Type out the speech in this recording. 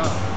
job.